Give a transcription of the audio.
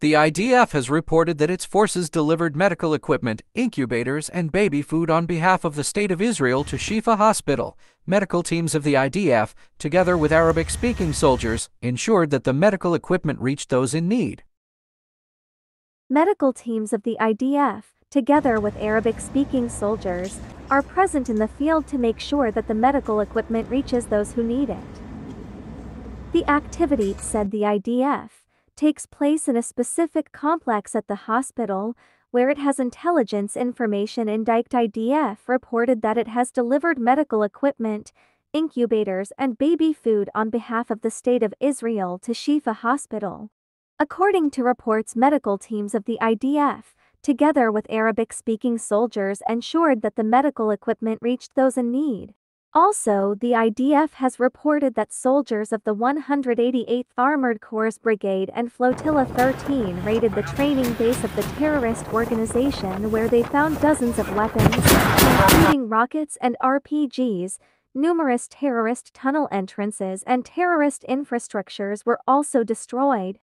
The IDF has reported that its forces delivered medical equipment, incubators, and baby food on behalf of the State of Israel to Shifa Hospital. Medical teams of the IDF, together with Arabic speaking soldiers, ensured that the medical equipment reached those in need. Medical teams of the IDF, together with Arabic speaking soldiers, are present in the field to make sure that the medical equipment reaches those who need it. The activity, said the IDF, takes place in a specific complex at the hospital, where it has intelligence information and Diked IDF reported that it has delivered medical equipment, incubators and baby food on behalf of the State of Israel to Shifa Hospital. According to reports medical teams of the IDF, together with Arabic-speaking soldiers ensured that the medical equipment reached those in need. Also, the IDF has reported that soldiers of the 188th Armored Corps Brigade and Flotilla 13 raided the training base of the terrorist organization where they found dozens of weapons, including rockets and RPGs, numerous terrorist tunnel entrances and terrorist infrastructures were also destroyed.